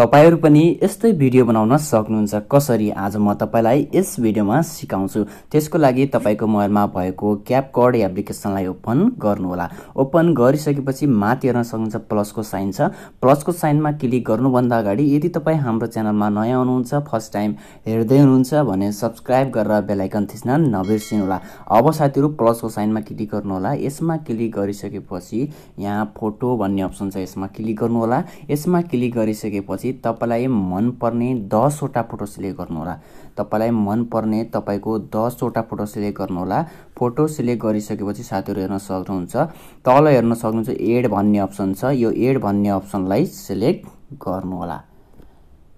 तपाईँहरू पनि यस्तै भिडियो बनाउन सक्नुहुन्छ। कसरी आज म तपाईँलाई यस भिडियोमा सिकाउँछु? त्यसको लागि तपाईँको मोबाइलमा भएको क्यापकर्ड एप्लिकेसनलाई ओपन गर्नुहोला। ओपन गरिसकेपछि माथि हेर्न सक्नुहुन्छ प्लसको साइन छ। प्लसको साइनमा क्लिक गर्नुभन्दा अगाडि यदि तपाईँ हाम्रो च्यानलमा नयाँ हुनुहुन्छ फर्स्ट टाइम हेर्दै हुनुहुन्छ भने सब्सक्राइब गरेर बेलायकन थिच्न नबिर्सिनुहोला। अब साथीहरू प्लसको साइनमा क्लिक गर्नुहोला। यसमा क्लिक गरिसकेपछि यहाँ फोटो भन्ने अप्सन छ। यसमा क्लिक गर्नुहोला। यसमा क्लिक गरिसकेपछि तपाईँलाई मनपर्ने दसवटा फोटो सिलेक्ट गर्नुहोला। तपाईँलाई मनपर्ने तपाईँको दसवटा फोटो सिलेक्ट गर्नुहोला। फोटो सिलेक्ट गरिसकेपछि साथीहरू हेर्न सक्नुहुन्छ। तल हेर्न सक्नुहुन्छ एड भन्ने अप्सन छ। यो एड भन्ने अप्सनलाई सिलेक्ट गर्नुहोला।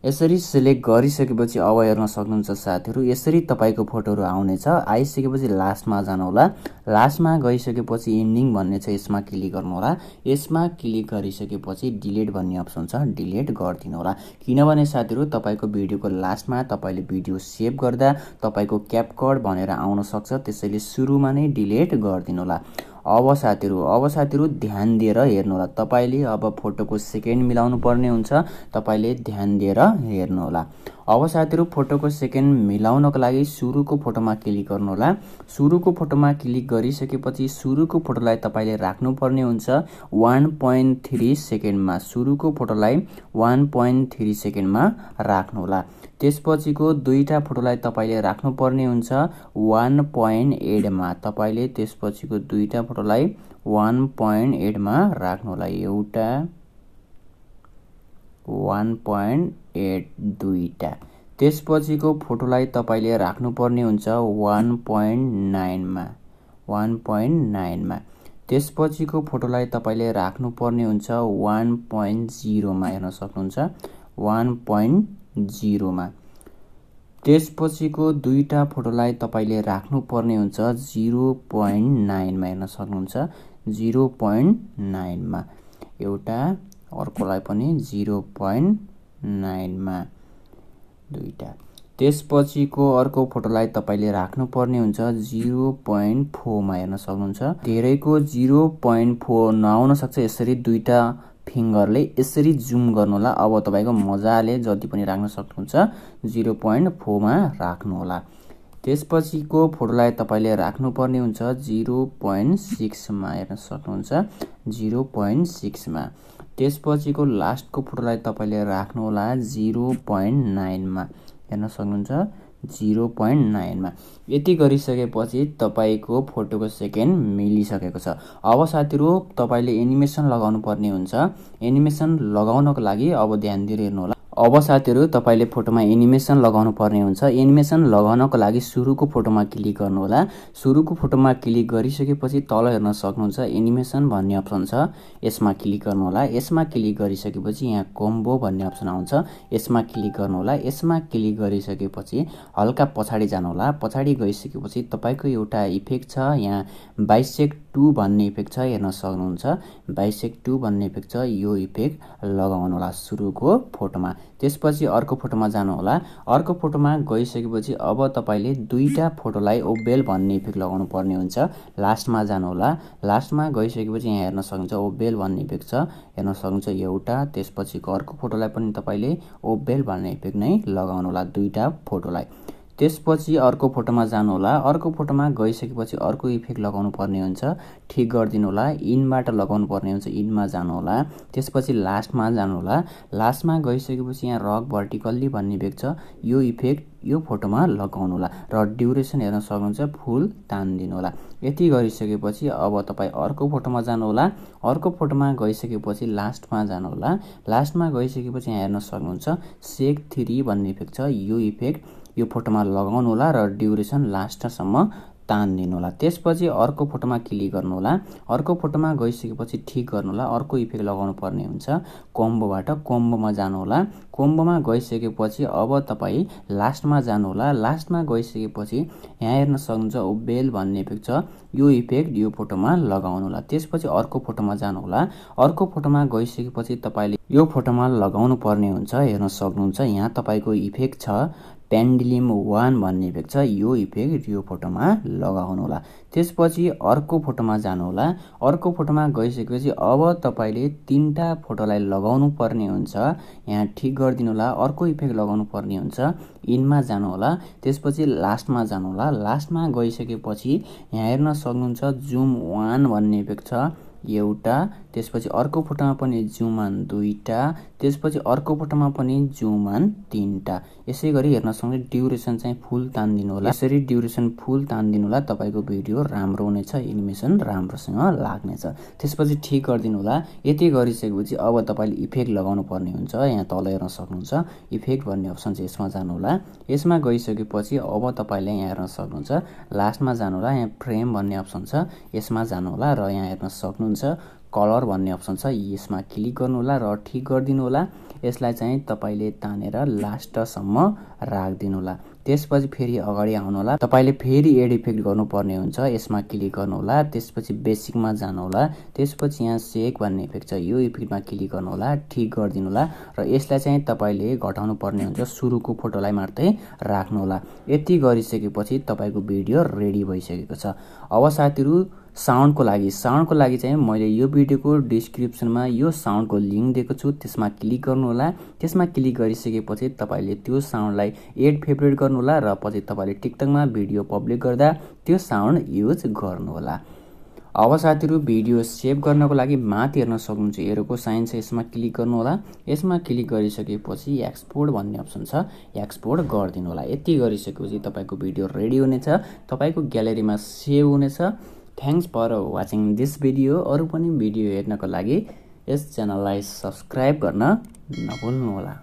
यसरी सिलेक्ट गरिसकेपछि अब हेर्न सक्नुहुन्छ साथीहरू। यसरी तपाईँको फोटोहरू आउनेछ। आइसकेपछि लास्टमा जानुहोला। लास्टमा गइसकेपछि इन्डिङ भन्ने छ यसमा क्लिक गर्नुहोला। यसमा क्लिक गरिसकेपछि डिलिट भन्ने अप्सन छ डिलिट गरिदिनु होला किनभने साथीहरू तपाईँको भिडियोको लास्टमा तपाईँले भिडियो सेभ गर्दा तपाईँको क्यापकर्ड भनेर आउन सक्छ। त्यसैले सुरुमा नै डिलिट गरिदिनु होला अब साथीहरू अब साथीहरू ध्यान दिएर हेर्नु होला तपाईँले अब फोटोको सेकेन्ड मिलाउनु पर्ने हुन्छ। तपाईँले ध्यान दिएर हेर्नुहोला। अब साथीहरू फोटोको सेकेन्ड मिलाउनको लागि सुरुको फोटोमा क्लिक गर्नुहोला। सुरुको फोटोमा क्लिक गरिसकेपछि सुरुको फोटोलाई तपाईँले राख्नुपर्ने हुन्छ। वान पोइन्ट थ्री सेकेन्डमा सुरुको फोटोलाई वान पोइन्ट थ्री सेकेन्डमा राख्नुहोला। त्यसपछिको दुईवटा फोटोलाई तपाईँले राख्नुपर्ने हुन्छ। वान पोइन्ट एटमा तपाईँले त्यसपछिको दुईवटा फोटोलाई वान पोइन्ट एटमा राख्नुहोला। एउटा वान पोइन्ट एट दुईवटा त्यसपछिको फोटोलाई तपाईँले राख्नुपर्ने हुन्छ वान पोइन्ट नाइनमा वान पोइन्ट नाइनमा त्यसपछिको फोटोलाई तपाईँले राख्नुपर्ने हुन्छ वान पोइन्ट जिरोमा हेर्न सक्नुहुन्छ वान पोइन्ट जिरोमा त्यसपछिको दुईवटा फोटोलाई तपाईँले राख्नुपर्ने हुन्छ जिरो पोइन्ट नाइनमा हेर्न सक्नुहुन्छ जिरो पोइन्ट नाइनमा एउटा अर्कोलाई पनि जिरो पोइन्ट नाइनमा दुईवटा। त्यसपछिको अर्को फोटोलाई तपाईँले राख्नुपर्ने हुन्छ जिरो पोइन्ट फोरमा हेर्न सक्नुहुन्छ। धेरैको जिरो पोइन्ट फोर नआउन सक्छ यसरी दुईवटा फिङ्गरले यसरी जुम गर्नुहोला। अब तपाईँको मजाले जति पनि राख्न सक्नुहुन्छ जिरो पोइन्ट फोरमा राख्नुहोला। त्यसपछिको फोटोलाई तपाईँले राख्नुपर्ने हुन्छ जिरो पोइन्ट सिक्समा हेर्न सक्नुहुन्छ। जिरो पोइन्ट सिक्समा। त्यसपछिको लास्टको फोटोलाई तपाईँले राख्नुहोला जिरो पोइन्ट नाइनमा। हेर्न सक्नुहुन्छ? जिरो पोइन्ट नाइनमा। यति गरिसकेपछि तपाईँको फोटोको सेकेन्ड मिलिसकेको छ। अब साथीहरू तपाईँले एनिमेसन लगाउनु पर्ने हुन्छ। एनिमेसन लगाउनको लागि अब ध्यान दिएर हेर्नु होला अब साथीहरू तपाईँले फोटोमा एनिमेसन लगाउनु पर्ने हुन्छ। एनिमेसन लगाउनको लागि सुरुको फोटोमा क्लिक गर्नुहोला। सुरुको फोटोमा क्लिक गरिसकेपछि तल हेर्न सक्नुहुन्छ एनिमेसन भन्ने अप्सन छ। यसमा क्लिक गर्नुहोला। यसमा क्लिक गरिसकेपछि यहाँ कोम्बो भन्ने अप्सन आउँछ। यसमा क्लिक गर्नुहोला। यसमा क्लिक गरिसकेपछि हल्का पछाडि जानुहोला। पछाडि गइसकेपछि तपाईँको एउटा इफेक्ट छ। यहाँ बाइसेक टू भन्ने इफेक्ट छ हेर्न सक्नुहुन्छ। बाइसेक टू भन्ने इफेक्ट छ यो इफेक्ट लगाउनु होला सुरुको फोटोमा। त्यसपछि अर्को फोटोमा जानुहोला अर्को फोटोमा गइसकेपछि अब तपाईँले दुईवटा फोटोलाई ओबेल भन्ने इफेक्ट लगाउनु पर्ने हुन्छ। लास्टमा जानुहोला लास्टमा गइसकेपछि यहाँ हेर्न सक्नुहुन्छ ओबेल भन्ने इफेक्ट छ। हेर्न सक्नुहुन्छ एउटा। त्यसपछिको अर्को फोटोलाई पनि तपाईँले ओबेल भन्ने इफेक्ट नै लगाउनु होला दुईवटा फोटोलाई। त्यसपछि अर्को फोटोमा जानुहोला। अर्को फोटोमा गइसकेपछि अर्को इफेक्ट लगाउनु पर्ने हुन्छ। ठिक गरिदिनु होला इनबाट लगाउनु पर्ने हुन्छ। इनमा जानुहोला। त्यसपछि लास्टमा जानुहोला। लास्टमा गइसकेपछि यहाँ रक भर्टिकल्ली भन्ने इफेक्ट छ। यो इफेक्ट यो फोटोमा लगाउनु होला र ड्युरेसन हेर्न सक्नुहुन्छ। फुल तानिदिनु होला यति गरिसकेपछि अब तपाईँ अर्को फोटोमा जानुहोला। अर्को फोटोमा गइसकेपछि लास्टमा जानुहोला। लास्टमा गइसकेपछि यहाँ हेर्न सक्नुहुन्छ। सेक थ्री भन्ने इफेक्ट छ। यो इफेक्ट यो फोटोमा लगाउनु होला र ड्युरेसन लास्टसम्म तानिदिनु होला। त्यसपछि अर्को फोटोमा क्लिक गर्नुहोला अर्को फोटोमा गइसकेपछि ठिक गर्नुहोला अर्को इफेक्ट लगाउनु पर्ने हुन्छ कोम्बोबाट। कोम्बोमा जानुहोला कोम्बोमा गइसकेपछि अब तपाईँ लास्टमा जानुहोला लास्टमा गइसकेपछि यहाँ हेर्न सक्नुहुन्छ ओबेल भन्ने इफेक्ट छ। यो इफेक्ट यो फोटोमा लगाउनु होला। त्यसपछि अर्को फोटोमा जानुहोला अर्को फोटोमा गइसकेपछि तपाईँले यो फोटोमा लगाउनु पर्ने हुन्छ। हेर्न सक्नुहुन्छ। यहाँ तपाईँको इफेक्ट छ। पेन्डिलिम वान भन्ने इफेक्ट छ। यो इफेक्ट यो फोटोमा लगाउनु होला। त्यसपछि अर्को फोटोमा जानुहोला अर्को फोटोमा गइसकेपछि अब तपाईँले तिनवटा फोटोलाई लगाउनु पर्ने हुन्छ। यहाँ ठिक गरिदिनु होला। अर्को इफेक्ट लगाउनु पर्ने हुन्छ। इनमा जानुहोला त्यसपछि लास्टमा जानुहोला लास्टमा गइसकेपछि यहाँ हेर्न सक्नुहुन्छ जुम वान भन्ने इफेक्ट छ। एउटा त्यसपछि अर्को फोटोमा पनि जुमान दुईवटा त्यसपछि अर्को फोटोमा पनि जुमान तिनवटा यसै गरी हेर्न सक्ने ड्युरेसन चाहिँ फुल तानिदिनु होला। यसरी ड्युरेसन फुल तानिदिनु होला तपाईँको भिडियो राम्रो हुनेछ एनिमेसन राम्रोसँग लाग्नेछ। त्यसपछि ठिक गरिदिनु होला। यति गरिसकेपछि अब तपाईँले इफेक्ट लगाउनु पर्ने हुन्छ यहाँ तल हेर्न सक्नुहुन्छ। इफेक्ट भन्ने अप्सन चाहिँ यसमा जानुहोला यसमा गइसकेपछि अब तपाईँले यहाँ हेर्न सक्नुहुन्छ। लास्टमा जानुहोला यहाँ फ्रेम भन्ने अप्सन छ। यसमा जानुहोला र यहाँ हेर्न सक्नुहुन्छ कलर भन्ने अप्सन छ। यसमा क्लिक गर्नु होला र ठिक गरिदिनु होला यसलाई चाहिँ तपाईँले तानेर लास्टसम्म राखिदिनु होला त्यसपछि फेरि अगाडि आउनु होला तपाईँले फेरि एड इफेक्ट गर्नुपर्ने हुन्छ। यसमा क्लिक गर्नुहोला। त्यसपछि बेसिकमा जानुहोला। त्यसपछि यहाँ सेक भन्ने इफेक्ट छ। यो इफेक्टमा क्लिक गर्नुहोला। ठिक गरिदिनु होला र यसलाई चाहिँ तपाईँले घटाउनु पर्ने हुन्छ। सुरुको फोटोलाई मात्रै राख्नुहोला। यति गरिसकेपछि तपाईँको भिडियो रेडी भइसकेको छ। अब साथीहरू साउन्डको लागि। साउन्डको लागि चाहिँ मैले यो भिडियोको डिस्क्रिप्सनमा यो साउन्डको लिङ्क दिएको छु। त्यसमा क्लिक गर्नुहोला। त्यसमा क्लिक गरिसकेपछि तपाईँले त्यो साउन्डलाई एड फेभरेट गर्नुहोला र पछि तपाईँले टिकटकमा भिडियो पब्लिक गर्दा त्यो साउन्ड युज गर्नुहोला। अब साथीहरू भिडियो सेभ गर्नको लागि माथि हेर्न सक्नुहुन्छ। एरोको साइन छ यसमा क्लिक गर्नुहोला। यसमा क्लिक गरिसकेपछि एक्सपोर्ट भन्ने अप्सन छ। एक्सपोर्ट गरिदिनु होला यति गरिसकेपछि तपाईँको भिडियो रेडी हुनेछ। तपाईँको ग्यालेरीमा सेभ हुनेछ। Thanks for watching this video अरू पनि भिडियो हेर्नको लागि यस च्यानललाई सब्सक्राइब गर्न नभुल्नुहोला।